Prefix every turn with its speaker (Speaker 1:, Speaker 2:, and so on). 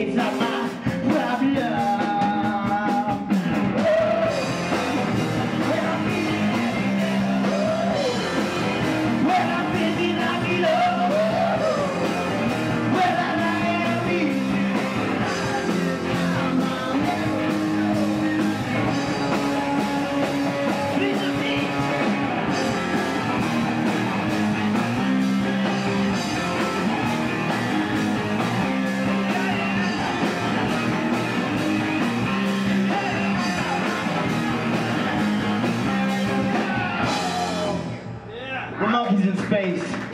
Speaker 1: It's a Monkeys in space.